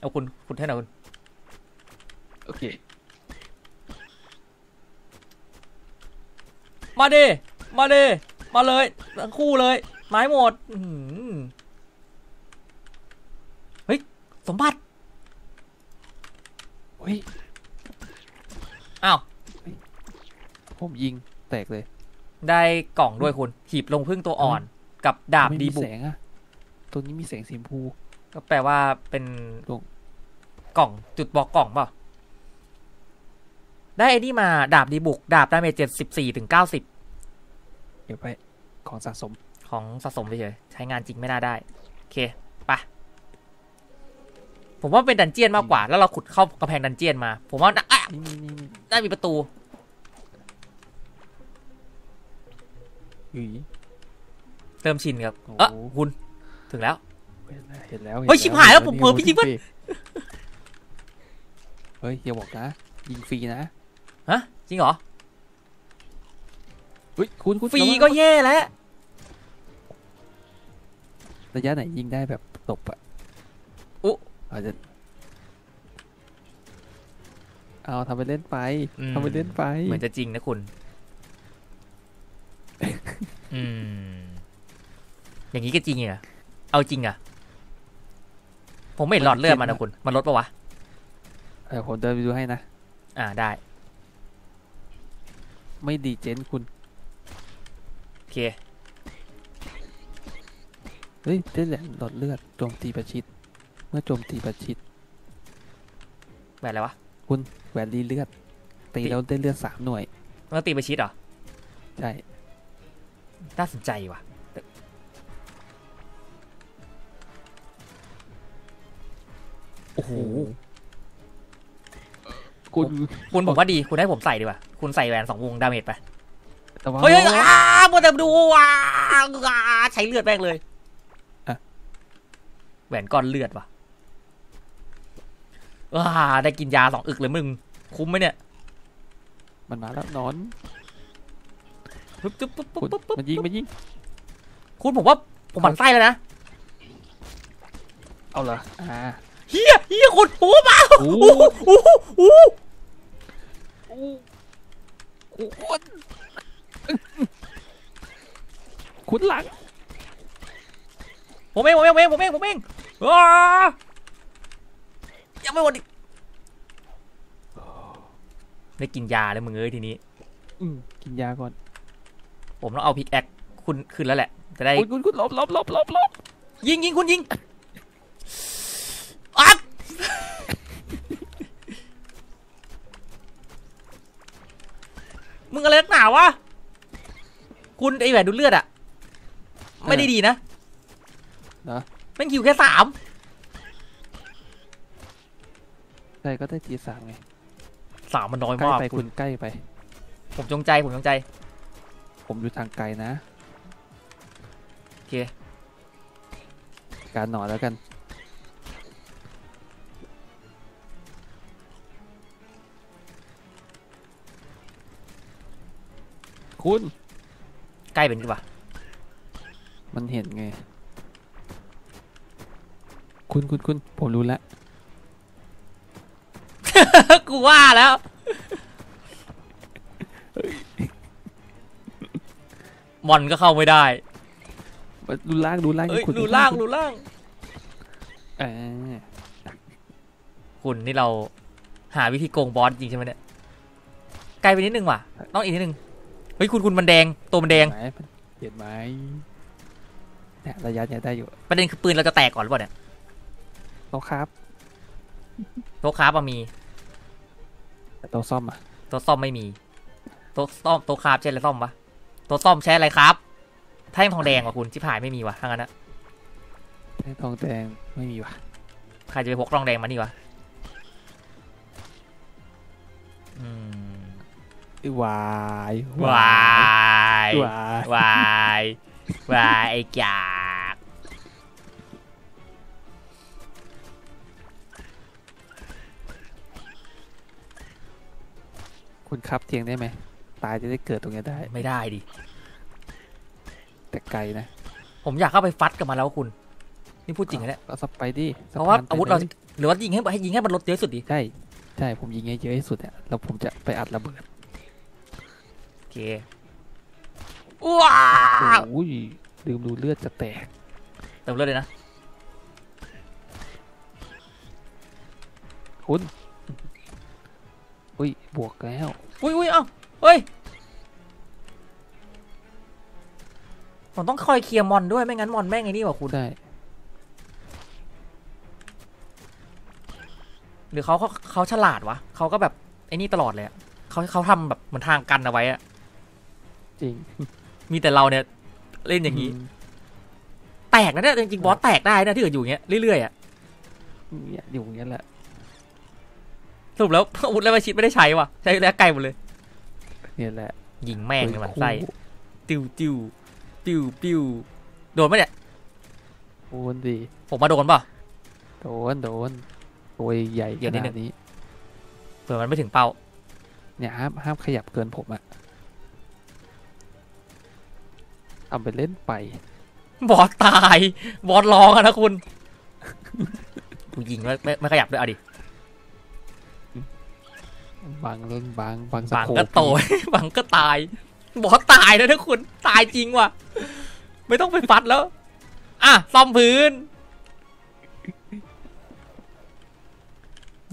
เอาคุณคุณให้หน่อยคุณโอเค มาเดมาเดมาเลยทั้งคู่เลยไม้หมดอื้อหือเฮ้ยสมบัติเฮ้ยอ้าว ผมยิงแตกเลย ได้กล่องด้วยคุณ หีบลงพึ่งตัวอ่อนกับดาบไม่ดีมีบุแสกงอะตัวนี้มีแสงสีชมพู ก็แปลว่าเป็นลงกล่องจุดบอกกล่องเปล่าได้ไอ้นี่มาดาบดีบุก ดาบดาเมจเจ็ดสิบสี่ถึงเก้าสิบเก็บไปของสะสมของสะสมเฉยๆใช้งานจริงไม่น่าได้ โอเคไปะผมว่าเป็นดันเจียนมากกว่า แล้วเราขุดเข้ากระแพงดันเจียนมา ผมว่าน่ะอะนี่นี่นี่นี่ได้มีประตู หวีเริ่มชินครับโอ้โหเออคุณถึงแล้ว เห็นแล้วเฮ้ยนชิบหายแล้วผมนี่เผลอไปยิงมันเฮ้ยอย่าบอกนะ ยิงฟรีนะฮะจริงเหรอเฮ้ยคุณคุณฟรีระวังก็แย่แล้วระยะไหนยิงได้แบบตบอะอุ๊อาจจะเอาทำไปเล่นไปอืมทำไปเล่นไป เหมือนจะจริงนะคุณ อืม อย่างนี้ก็จริงเหรอเอาจริงเหรอะผมไม่เห็นหลอดเลือดมันนะคุณ มันลดปะวะเออผมเดินไปดูให้นะ อ่าได้ ไม่ดีเจนคุณ โอเค เฮ้ยได้แหลมหลอดเลือดโจมตีประชิด เมื่อโจมตีประชิดแบบอะไรวะแหวนรีเลือดตีตีแล้วได้เลือดสามหน่วย มันก็ตีไปชิดเหรอ ใช่ น่าสนใจว่ะโอ้โหคุณคุณผมว่าดีคุณให้ผมใส่ดีกว่า คุณใส่แหวนสองวงดาเมจไปแต่ว่าเฮ้ยเฮ้ยอ้ามัวแต่ดูว้าอ้าใช้เลือดแม่งเลยอะแหวนก้อนเลือดว่ะว้าได้กินยาสองอึกเลยมึง คุ้มไหมเนี่ย มันมาแล้วหนอน ปึ๊บปึ๊บปึ๊บคุณปึ๊บปึ๊บมันยิงมันยิงคุณผมว่าผมหมั่นไส้แล้วนะเอาเหรออ่าเฮียเฮียคุณโอ้มาโอ้โอ้โหโอ้โหโอ้โหอู้อู้คุณคุณหลังผมเองผมเองผมเองผมเองผมเองอ้ายังไม่หมดอีกได้กินยาแล้วมึงเอ้ยทีนี้อืมกินยาก่อน ผมต้องเอาพิกแอคคุณขึ้นแล้วแหละ จะได้ คุณคุณคุณหลบหลบหลบหลบหลบยิงยิงคุณยิงอัดมึงอะไรนักหนาวะ คุณไอแหวนดูดเลือดอะไม่ได้ดีนะเหรอแม่งคิวแค่สามใช่ก็ได้ทีสามไงสามมันน้อยใกล้มากไปคุคุณณใกล้ไป ผมจงใจผมจงใจ ผมอยู่ทางไกลนะ โอเค การหนอนแล้วกัน คุณ ใกล้เป็นดีกว่ามันเห็นไง คุณคุณคุณผมรู้แล้ว กูว่าแล้ว มอนก็เข้าไม่ได้ดูล่างดูล่างเอ้ยคุณดูล่างดูล่างเออคุณนี่เราหาวิธีโกงบอสจริงใช่ไหมเนี่ยไกลไปนิดนึงว่ะต้องอีกนิดนึงเฮ้ยคุณคุณมันแดงตัวมันแดงเห็นไหมเห็นไหมเนี่ยระยะเนี่ยได้อยู่ประเด็นคือปืนเราจะแตกก่อนหรือเปล่าเนี่ยโต๊ะครับโต๊ะคราฟอะมีแต่โต๊ะซ่อมอะโต๊ะซ่อมไม่มีโต๊ะซ่อมโต๊ะคราฟใช้อะไรซ่อมปะโต๊ะซ่อมใช้อะไรครับ แท่งทองแดงว่ะคุณชิบหายไม่มีว่ะถ้างั้นนะแท่งทองแดงไม่มีว่ะใครจะไปพกทองแดงมานี่วะอืมวายวายวายวายวายไอ้กากคุณครับเตียงได้ไหม ตายจะได้เกิดตรงเนี้ยได้ ไม่ได้ดิ แต่ไกลนะผมอยากเข้าไปฟัดกับมันแล้วคุณ นี่พูดจริงนะเนี่ยเอาสับไปดิสเพราะว่าพนไปอาวุธเราลยหรือว่ายิงให้ให้ยิงให้มันลดเยอะสุดดิใช่ ใช่ ผมยิงให้เยอะที่สุดเนี่ยแล้วผมจะไปอัดระเบิดโอเคว้าวโอ้ยลืมดูเลือดจะแตก เติมเลือดเลยนะคุณอุ้ยบวกแล้ว อุ้ยอุ้ยเอ้า เฮ้ย ผมต้องคอยเคลียร์มอนด้วยไม่งั้นมอนแม่งไอ้นี่ว่ะคุณได้ หรือเขาเขาเขาฉลาดวะเขาก็แบบไอ้นี่ตลอดเลยอะเขาเขาทำแบบเหมือนทางกันเอาไว้อะจริง มีแต่เราเนี่ยเล่นอย่างนี้ แตกนะเนี่ยจริงๆบอสแตกได้นะที่เกิดอยู่อย่างเงี้ยเรื่อยๆอะอืมเนี่ยอยู่อย่างเงี้ยแหละสรุปแล้วอาวุธแล้วมาชิดไม่ได้ใช้ว่ะใช้แล้วไกลหมดเลย เนี่ยแหละยิงแม่งเลยมันคู่ไส้ติ้วติ้วปิ้วปิ้วโดนไหมเนี่ยโดนดิผมมาโดนเปล่ะโดนโดนตัวใหญ่เดี๋ขยวนิดนานึดงนี้เผื่อมันไม่ถึงเป้า เนี่ยห้ามห้ามขยับเกินผมอะทำไปเล่นไป บอสตาย บอสร้องอะนะคุณกูยิงไม่ไม่ไม่ขยับด้วยเอาดิ บางเล่นบางบางสบางโคปก็โตบางก็ตาย บอสตายแล้วนะคุณตายจริงว่ะ ไม่ต้องไปฟัดแล้ว อะซ่อมพื้น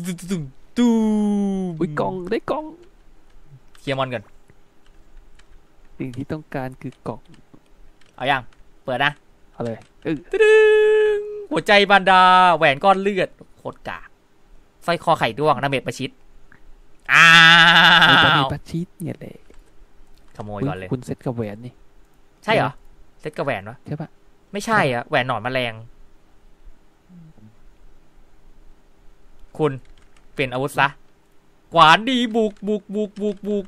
ตุ้มตุ้มตุ้มอุ้ยกล่องได้กล่องเคลียร์มอนก่อนสิ่งที่ต้องการคือกล่องเอายังเปิดนะเอาเลยเออตึ้งหัวใจบรรดาแหวนก้อนเลือดโคตรกากสร้อยคอไข่ด้วงนาเมดประชิด อ้ามีตอนนี้วปัชชีตเนี่ยแหละขโมยก่อนเลยคุณเซ็ตกับแหวนนี่ ใช่เหรอ เซ็ตกับแหวนวะใช่ปะไม่ใช่อะแหวนหนอนแมลง คุณเปลี่ยนอาวุธซะขวานดีบุกบุกบุกบุกบุก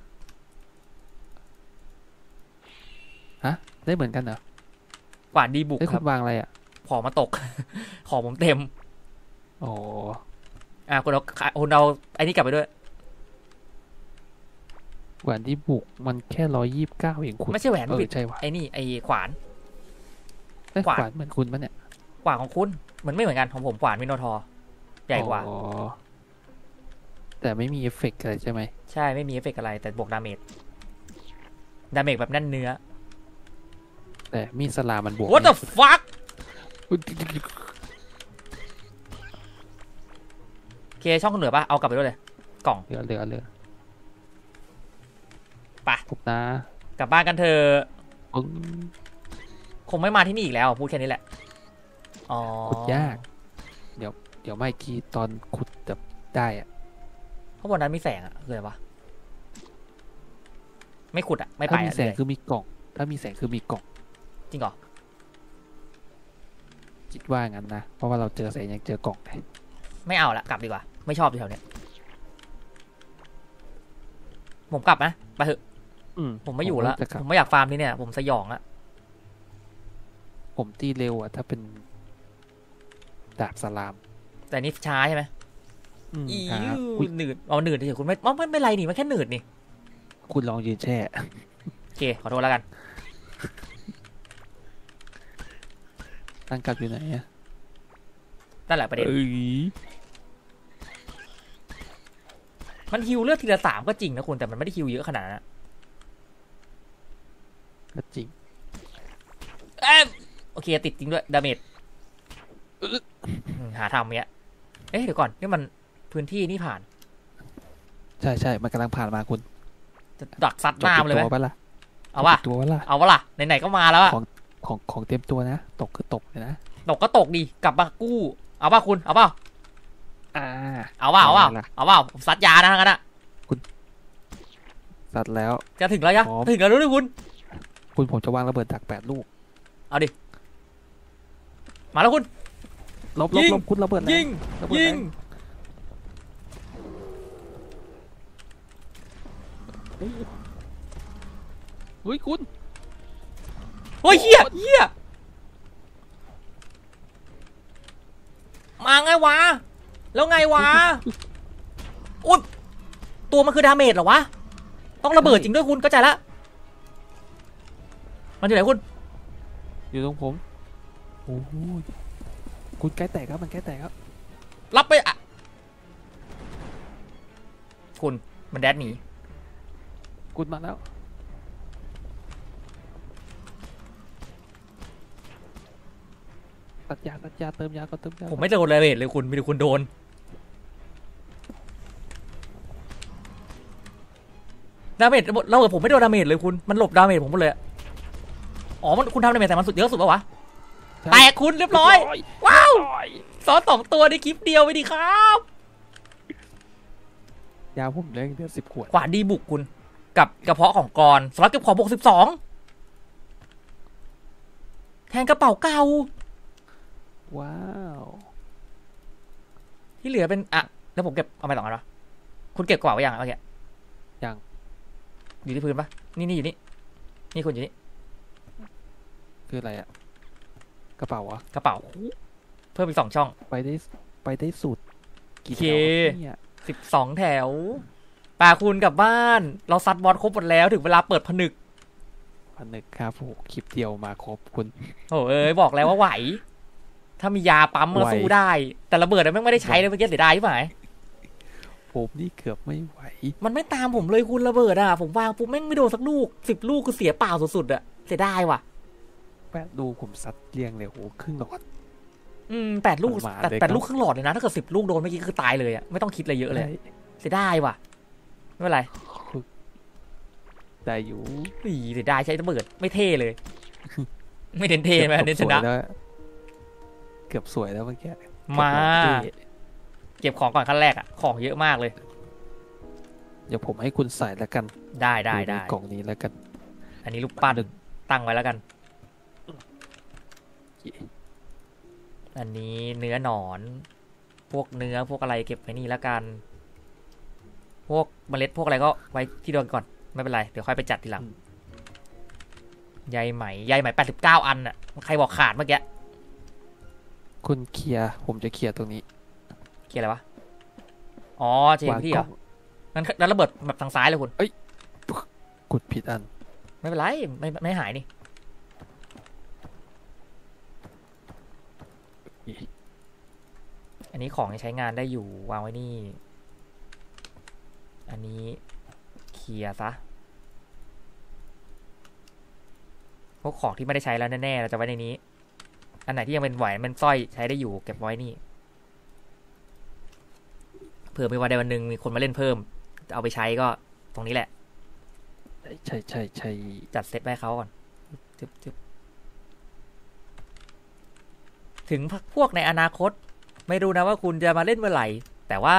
ได้เหมือนกันเหรอขวานดีบุกได้คคุรับณวางอะไรอะของมาตก ของผมเต็มอ๋ออะคุณเอาคุณเอาไอ้นี่กลับไปด้วย แหวนที่บุกมันแค่ร้อยยี่สิบเก้าเองคุณไม่ใช่แหวนเออผิดใช่ว่ะไอ้นี่ไอ้ขวานเอ้ยขวานขวานเหมือนคุณปะเนี่ยขวานของคุณเหมือนไม่เหมือนกันของผมขวานมิโนทอร์ใหญ่กว่าอ๋อแต่ไม่มีเอฟเฟกต์อะไรใช่ไหมใช่ไม่มีเอฟเฟกต์อะไร แต่บวก damage damage แบบแน่นเนื้อ แต่มีดสลามมันบวก What the fuck อุ๊ยโอเคช่องเหนือปะเอากลับไปด้วยเลย กล่องเหลือเหลือเหลือ ไปผมนะกลับบ้านกันเถอะปึ้งคงไม่มาที่นี่อีกแล้วพูดแค่นี้แหละอ๋อขุดยาก เดี๋ยวเดี๋ยวไม่คีตอนขุดแบบได้อะเพราะวันนั้นมีแสงอะคืออะไรวะไม่ขุดอะไม่ไปถ้ามีอะแสงเลยคือมีกล่อง ถ้ามีแสงคือมีกล่อง จริงเหรอคิดว่างั้นนะ เพราะว่าเราเจอแสงยังเจอกล่องเลยไม่เอาละกลับดีกว่า ไม่ชอบอยู่แถวเนี้ยผมกลับนะ ไปเถอะ อืมผมไม่อยู่แล้วจะกลับผมไม่อยากฟาร์มที่เนี่ย ผมสยองอะผมตีเร็วอะถ้าเป็นดาบสลาม แต่นี่ช้าใช่ไหมอืมอีครับอุ๊ยหนืดเอาหนืดเฉยๆคุณไม่อ๋อไม่ไม่เป็นไรนี่มันแค่หนืดนี่ คุณลองยืนแช่โอเคขอโทษแล้วกันตั้งกลับอยู่ไหนอะนั่นแหละประเด็นเอ้ยมันฮิวเลือดทีละสามก็จริงนะคุณแต่มันไม่ได้ฮิวเยอะขนาดนั้นอะ ก็จริงเอ้ยโอเคติดจริงด้วยดาเมจมหาทำเนี้ยเอ๊ะเดี๋ยวก่อนนี่มันพื้นที่นี่ผ่าน ใช่ใช่มันกำลังผ่านมาคุณจะดักซัดหน้ามันเลยไหมตัวปะล่ะเอาว่ะติดตัวปะล่ะเอาวะล่ะไหนๆก็มาแล้วอะของของของเต็มตัวนะ ตกคือตกเลยนะตกก็ตกดีกลับมากู้ เอาป่ะคุณเอาป่ะอ่าเอาป่ะเอาป่ะเอาล่ะเอาป่ะผมซัดยานะงั้นอะสัตว์แล้วจะถึงแล้วยังพร้อมถึงแล้วด้วยคุณ คุณผมจะวางระเบิดดักแปดลูก เอาดิ มาแล้วคุณ ลบลยิบง ลบคุณระเบิดแรงยิง ระเบิดยิแรงเฮ้ยคุณเฮ้ยเฮียเฮียมาไงวะ แล้วไงวะอุ๊ยตัวมันคือดาเมจเหรอวะ ต้องระเบิดจริงด้วยคุณเข้าใจละ มันอยู่ไหนคุณอยู่ตรงผมโอ้โหคุณใกล้แตกครับมันใกล้แตกครับรับไปอะคุณมันแดดหนีคุณมาแล้วตัดยาตัดยาเติมยาก็เติมยาผมไม่โดนดาเมจเลยคุณมีแต่คุณโดนdamage เราเออผมไม่โดน damage เลยคุณมันหลบ damage ผมหมดเลย อะอ๋อมันคุณทำ damage แต่มันสุดเยอะสุดปะวะใช่แตกคุณเรียบร้อย ว้าวซ้อนสองตัวในคลิปเดียวไปดิครับยาผมเหลืออีกเดือนสิบขวดขวานดีบุกคุณ กับกระเพาะของกรสำหรับเก็บของบวกสิบสองแทนกระเป๋าเก่า ว้าว ที่เหลือเป็น อะ แล้วผมเก็บ เอาไปสองอันวะคุณเก็บกระเป๋าไว้ยังเมื่อกี้ยัง อยู่ที่พื้นปะนี่นี่อยู่นี่ นี่คุณอยู่นี่ คืออะไรอะกระเป๋าอะกระเป๋า เพิ่มอีกสองช่อง ไปได้ไปได้สุดกี่โอเคแถวครับเนี่ยสิบสองแถวป่าคุณกลับบ้าน เราซัดบอสครบหมดแล้ว ถึงเวลาเปิดผนึกพันหนึ่งครับโอ้โหคลิปเดียวมาครบคุณ โอ้เอ้ยบอกแล้วว่าไหว ถ้ามียาปั๊มก็ไหว สู้ได้ แต่ระเบิดอะแม่งไม่ได้ใช้เลยเมื่อกี้เสียดายใช่ไหมผมนี่เกือบไม่ไหว มันไม่ตามผมเลยคุณระเบิดอะผมวางปุ๊บแม่งไม่โดนสักลูกสิบลูกคือเสียเปล่าสุดๆอะเสียดายว่ะ แปดดูผมซัดเรียงเลยโอ้โหครึ่งหลอด อืมแปดลูกมันมาแต่เลยแปดครับ ลูกครึ่งหลอดเลยนะ ถ้าเกิดสิบลูกโดนเมื่อกี้คือตายเลยอะไม่ต้องคิดอะไรเยอะเลยเสียดายว่ะ ไม่เป็นไรได้อยู่อีเสียดายใช้ระเบิดไม่เท่เลย ไม่เน้นเท่ไหมกือบเน้นชสวยนะแล้วเกือบสวยแล้วเมื่อกี้มาเกือบหล่อเท่เก็บของก่อนขั้นแรกอะของเยอะมากเลย เดี๋ยวผมให้คุณใส่แล้วกันได้ได้อยู่ในได้กล่องนี้แล้วกันอันนี้ลูกปั้นหนึ่งตั้งไว้แล้วกัน อันนี้เนื้อหนอน พวกเนื้อพวกอะไรเก็บไว้นี่แล้วกัน พวกเมล็ดพวกอะไรก็ไว้ที่เดิมก่อน ไม่เป็นไร เดี๋ยวค่อยไปจัดทีหลังใยไหมใยไหมแปดสิบเก้าอันน่ะ ใครบอกขาดเมื่อกี้ คุณเคลียร์ผมจะเคลียร์ตรงนี้เกี่ยวอะไรวะ อ๋อเจมวางพี่เหกรล้อองงั้นงั้นระเบิดแบบทางซ้ายเลยคุณกดผิดอัน ไม่เป็นไร ไม่ไม่หายนี่ นนี้ของใช้งานได้อยู่วางไว้นี่ อันนี้เคลียร์ซะ พวกของที่ไม่ได้ใช้แล้วแน่ๆ เราจะไว้ในนี้ อันไหนที่ยังเป็นแหวนเป็นสร้อยใช้ได้อยู่เก็บไว้นี่ เผื่อมีวันใดวันหนึ่งมีคนมาเล่นเพิ่มจะเอาไปใช้ก็ตรงนี้แหละ ใช่ใช่ใช่จัดเซตไว้ให้เขาก่อนจึบจึบถึงพวกในอนาคต ไม่รู้นะว่าคุณจะมาเล่นเมื่อไหร่ แต่ว่า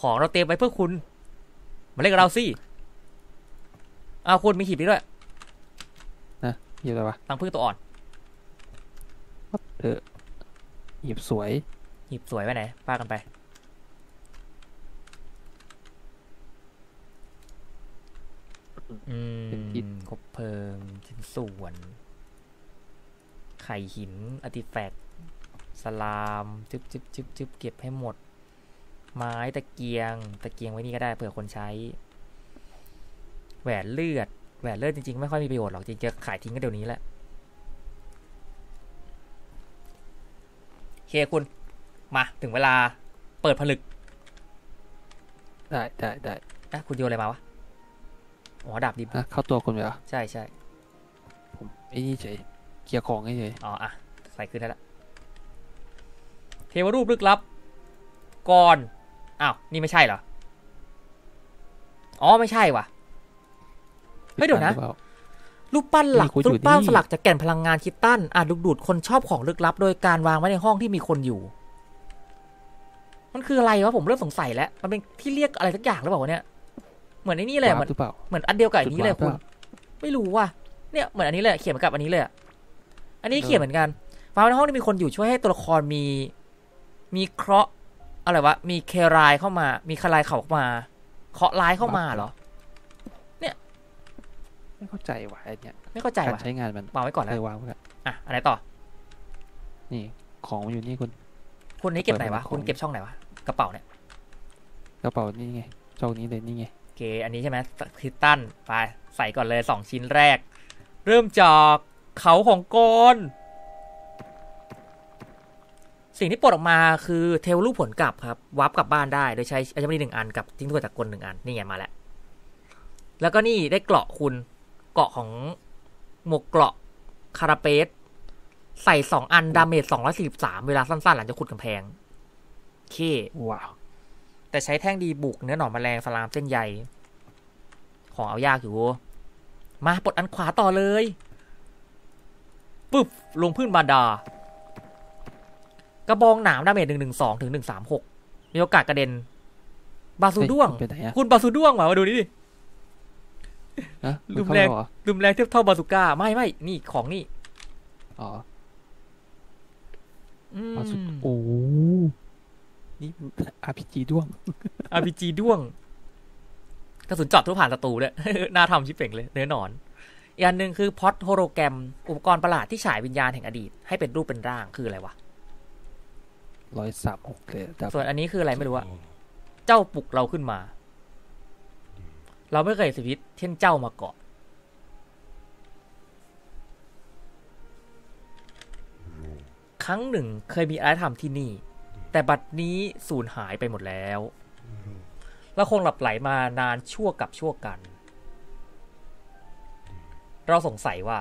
ของเราเตรียมไว้เพื่อคุณ มาเล่นกับเราสิเอาคุณมีหีบนี้ด้วยนะหยิบอะไรวะตังพึ่งตัวอ่อนเออหยิบสวยหีบสวยไว้ไหนป้ากันไป อืมเป็นอิฐคบเพลิงชิ้นส่วน ไข่หินอาร์ติแฟกต์ สลามจึ๊บจึ๊บจึ๊บจึ๊บเก็บให้หมด ไม้ตะเกียง ตะเกียงไว้นี่ก็ได้เผื่อคนใช้ แหวนเลือด แหวนเลือดจริงๆ ไม่ค่อยมีประโยชน์หรอกจริงๆจะขายทิ้งกันเดี๋ยวนี้แหละโอเคคุณ มาถึงเวลาเปิดผลึก ได้ได้ได้นะคุณโยนอะไรมาวะ อ๋อดาบดิบอะเข้าตัวคนไปเหรอ ใช่ใช่ผมไอ้นี่เฉยเคลียร์ของให้เฉยอ๋ออะ ใส่ขึ้นได้ละ เทวรูปลึกลับก่อนอ้าวนี่ไม่ใช่เหรอ อ๋อไม่ใช่ว่ะเฮ้ยเดี๋ยวนะหรือปล่ารูปปั้นหลักนี่คุณอยู่รูปปั้นนี่สลักจากแก่นพลังงานคิตตันอาจดึงดูดคนชอบของลึกลับ โดยการวางไว้ในห้องที่มีคนอยู่ มันคืออะไรวะผมเริ่มสงสัยแล้ว มันเป็นที่เรียกอะไรสักอย่างหรือเปล่าวะเนี่ย เหมือนไอ้นี่เลยเหมือนหรือเปล่าเหมือนอันเดียวกับอันนี้เลยจุดคุณวางปะไม่รู้ว่ะเนี่ยเหมือนอันนี้เลยเขียนเหมือนกับอันนี้เลยอะอันนี้เขียนเหมือนกันฟ้าในห้องที่มีคนอยู่ช่วยให้ตัวละครมี มีเคราะห์อะไรวะ มีเครายเข้ามา มีคลายเขาเข้ามา เคราะห์ร้ายเข้ามาเหรอ ไม่เข้าใจว่ะไอ้เนี่ยไม่เข้าใจการว่ะใช้งานมันวางไว้ก่อนเอแล้วอวางไว้ก่อนอะอะไรต่อ นี่ของมันอยู่นี่คุณคุณนี้เก็บไหนวะเปิดเป็นของคุณเก็บช่องไหนวะ กระเป๋าเนี่ยกระเป๋านี่ไงช่องนี้เลยนี่ไงโอเค อันนี้ใช่ไหมคิตตันไปใส่ก่อนเลยสองชิ้นแรก เริ่มจากเขาของกร สิ่งที่ปลดออกมาคือเทลลูกผลกลับครับวับกลับบ้านได้โดยใช้อัญมณีหนึ่งอันกับทิ้งตัวจากกลหนึ่งอันนี่ไงมาแล้ว แล้วก็นี่ได้เกราะคุณเกราะของหมวกเกราะคาราเปสใส่สองอันดาเมจสองร้อยสี่สิบสามเวลาสั้นๆ หลังจากขุดกำแพงโอเคว้าวแต่ใช้แท่งดีบุกเนื้อหนอนแมลงสลามเส้นใยของเอายากอยู่ มาปลดอันขวาต่อเลยปุ๊บลงพื้นบาดา กระบองหนามดาเมจหนึ่งหนึ่งสองถึงหนึ่งสามหกมีโอกาสกระเด็น บาซูด้วงเฮ้ยเป็นไหนอะคุณบาซูด้วงมามาดูนี่ดินะลืมเข้าแรงเหรอรุมแรงเทียบเท่าบาซูก้า ไม่ไม่นี่ของนี่ อ๋ออืมมาสุดโอ้โหนี่ RPG ด้วง RPG ด้วงกระสุนเจอดทุกผ่านศัตรูเลยน่าทำชิปเป่งเลย เนื้อหนอนอีกอันหนึ่งคือพอดโฮโลแกรม อุปกรณ์ประหลาดที่ฉายวิญญาณแห่งอดีต ให้เป็นรูปเป็นร่างคืออะไรวะ ร้อยสามหกเลยดับส่วนอันนี้คืออะไรไม่รู้อะเจ้าปลุกเราขึ้นมา เราไม่เคยเห็นชีวิตเช่นเจ้ามาก่อนครั้งหนึ่งเคยมีอารยธรรมที่นี่ แต่บัดนี้สูญหายไปหมดแล้วแล้วคงหลับไหลมานานชั่วกับชั่วกัน เราสงสัยว่า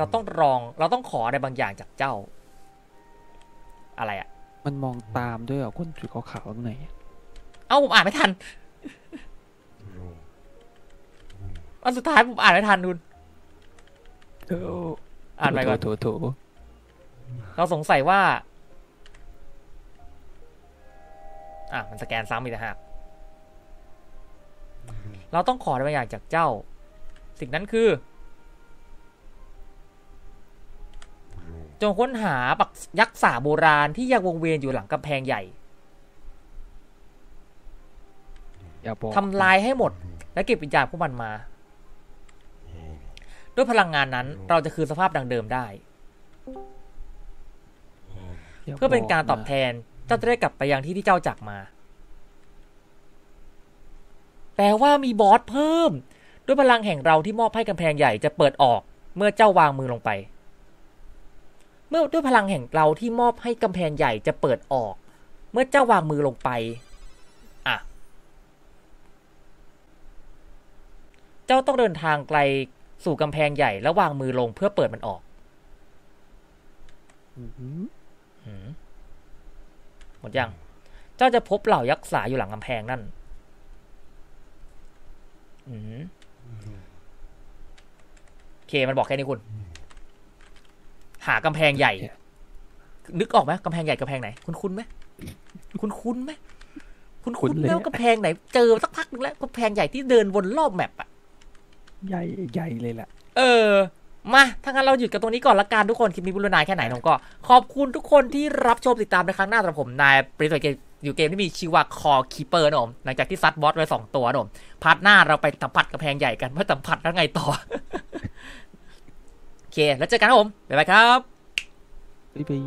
เราต้องรองเราต้องขออะไรบางอย่างจากเจ้า อะไรอะมันมองตามด้วยเหรอคนจุดขาวๆตรงไหนเอ้าผมอ่านไม่ทันอันสุดท้ายผมอ่านไม่ทันคุณเอออ่านไปก่อนโถโถโถเราสงสัยว่า อะ มันสแกนซ้ำอีกนะฮะเราต้องขออะไรบางอย่างจากเจ้า สิ่งนั้นคือ จงค้นหาปักยักษ์สาโบราณที่ยังวงเวียนอยู่หลังกำแพงใหญ่อย่าบอกทำลายให้หมด และเก็บวิญญาณพวกมันมา ด้วยพลังงานนั้นเราจะคืนสภาพดังเดิมได้ย่าเพื่อเป็นการตอบนะแทนเจ้าจะได้กลับไปยังที่ที่เจ้าจากมา แปลว่ามีบอสเพิ่ม ด้วยพลังแห่งเราที่มอบให้กำแพงใหญ่จะเปิดออกเมื่อเจ้าวางมือลงไป เมื่อด้วยพลังแห่งเราที่มอบให้กำแพงใหญ่จะเปิดออก เมื่อเจ้าวางมือลงไปอะเจ้าต้องเดินทางไกลสู่กำแพงใหญ่แล้ววางมือลงเพื่อเปิดมันออกอือหือหืมหมดยัง เจ้าจะพบเหล่ายักษ์สาอยู่หลังกำแพงนั่นอืมโอเค มันบอกแค่นี้คุณ หากำแพงใหญ่ นึกออกไหมกำแพงใหญ่กำแพงไหน คุณคุ้นๆไหมคุณคุ้นๆไหมคุณคุ้นไหมว่ากำแพงไหน เจอสักพักนึงแล้วกำแพงใหญ่ที่เดินวนรอบแมปอะใหญ่ใหญ่เลยแหละเออมาถ้างั้นเราหยุดกันตรงนี้ก่อนละกันทุกคน คลิปนี้บุรนายแค่ไหนผมก็ ขอบคุณทุกคนที่รับชมติดตามในครั้งหน้าสำหรับผมนายปริศนาเกมอยู่เกมที่มีชื่อว่า Core Keeper นะผมหลังจากที่ซัดบอสไว้สองตัวนะผม part หน้าเราไปสัมผัสกำแพงใหญ่กันว่าสัมผัสแล้วไงต่อ โอเค แล้วเจอกันครับผม บ๊ายบายครับ บ๊ายบาย